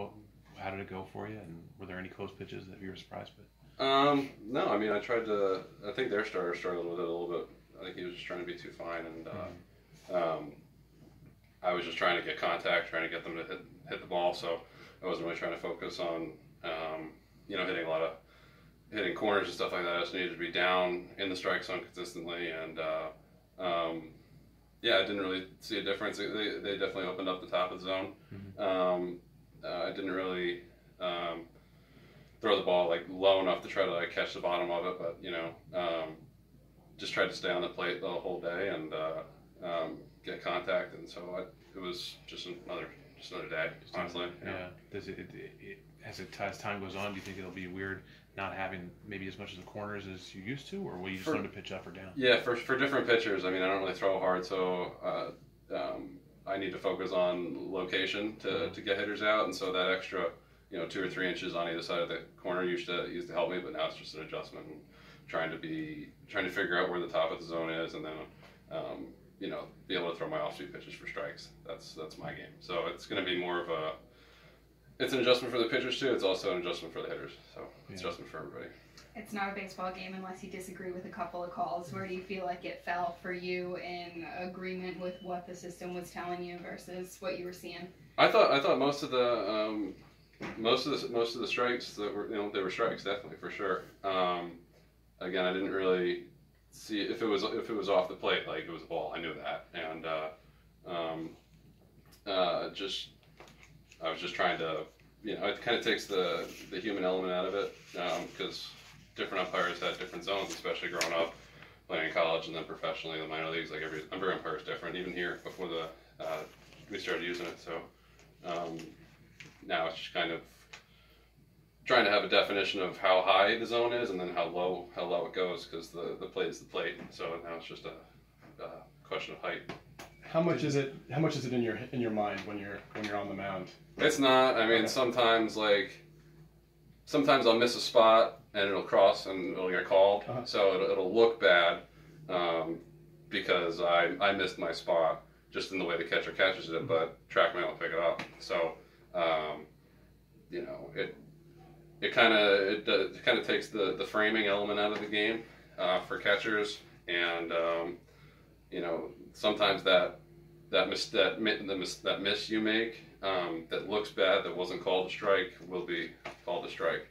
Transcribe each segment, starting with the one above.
what how did it go for you? And were there any close pitches that you were surprised with? Um, no, I mean I tried to. I think their starter struggled with it a little bit. I think he was just trying to be too fine, and uh, um, I was just trying to get contact, trying to get them to hit hit the ball. So I wasn't really trying to focus on um, you know hitting a lot of hitting corners and stuff like that. I just needed to be down in the strike zone consistently, and uh, um, yeah, I didn't really see a difference. They, they definitely opened up the top of the zone. Um, uh, I didn't really um, throw the ball like low enough to try to like catch the bottom of it, but you know, um, just tried to stay on the plate the whole day and uh, um, get contact, and so I, it was just another just another day, honestly. Yeah. Does it, it, it as it as time goes on? Do you think it'll be weird not having maybe as much of the corners as you used to, or will you just For- learn to pitch up or down? Yeah, for for different pitchers, I mean, I don't really throw hard, so uh, um, I need to focus on location to, to get hitters out, and so that extra, you know, two or three inches on either side of the corner used to used to help me, but now it's just an adjustment and trying to be trying to figure out where the top of the zone is, and then. Um, you know, be able to throw my off-speed pitches for strikes. That's that's my game. So it's going to be more of a. It's an adjustment for the pitchers too. It's also an adjustment for the hitters. So it's Yeah. adjustment for everybody. It's not a baseball game unless you disagree with a couple of calls. Where do you feel like it fell for you in agreement with what the system was telling you versus what you were seeing? I thought I thought most of the um, most of the most of the strikes that were you know they were strikes definitely for sure. Um, again, I didn't really see if it was if it was off the plate like it was a ball. I knew that, and uh, um, uh, just I was just trying to you know it kind of takes the the human element out of it because different umpires had different zones, especially growing up playing in college and then professionally in the minor leagues. Like every every umpire is different. Even here before the uh, we started using it, so. Um, now it's just kind of trying to have a definition of how high the zone is and then how low how low it goes because the the plate is the plate. So now it's just a, a question of height. How much is it? How much is it in your in your mind when you're when you're on the mound? It's not. I mean, sometimes like sometimes I'll miss a spot and it'll cross and it'll get called. Uh-huh. So it'll, it'll look bad um, because I I missed my spot just in the way the catcher catches it, but TrackMan will pick it up. So um, you know it it kind of it, does- it kind of takes the the framing element out of the game uh, for catchers and um, you know sometimes that that miss that mi- the miss, that miss you make um, that looks bad that wasn't called a strike will be called a strike.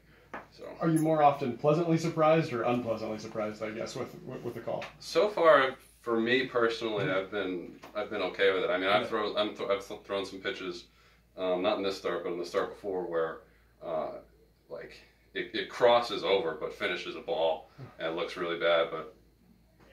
So Are you more often pleasantly surprised or unpleasantly surprised? I guess with with, with the call. so far for me personally, I've been I've been okay with it. I mean, I've thrown I'm th- I've th- thrown some pitches, um, not in this start, but in the start before where uh, like it, it crosses over but finishes a ball and it looks really bad, but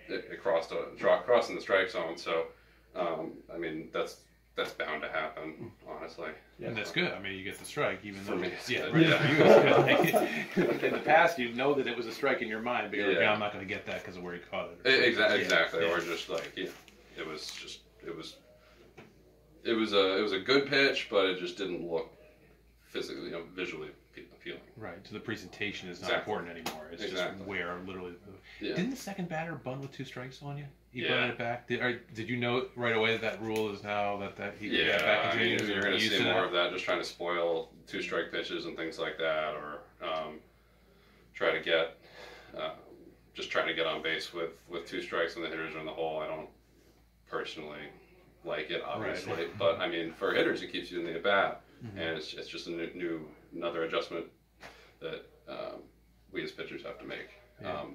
it, it crossed a draw crossing the strike zone. So um, I mean that's that's bound to happen, honestly. Yeah. And that's good. I mean, you get the strike, even For though me, it's yeah, good. yeah, for you. Like, in the past, you know that it was a strike in your mind, but you're like, Yeah. I'm not going to get that because of where he caught it. Exactly, Yeah, exactly. yeah. Or just like yeah, it was just it was it was a it was a good pitch, but it just didn't look physically, you know, visually appe- appealing. Right. So the presentation is not Exactly. important anymore. It's Exactly. just where literally. Yeah. Didn't the second batter bunt with two strikes on you? He Yeah. bunted it back. Did, or, did you know right away that that rule is now that that he Yeah, got back I mean, you're Are going to see more of that, just trying to spoil two strike pitches and things like that, or um, try to get, uh, just trying to get on base with, with two strikes and the hitters are in the hole. I don't personally like it, obviously, but I mean, for hitters, it keeps you in the at bat, Mm-hmm. and it's, it's just a new, new another adjustment that um, we as pitchers have to make. Yeah. Um,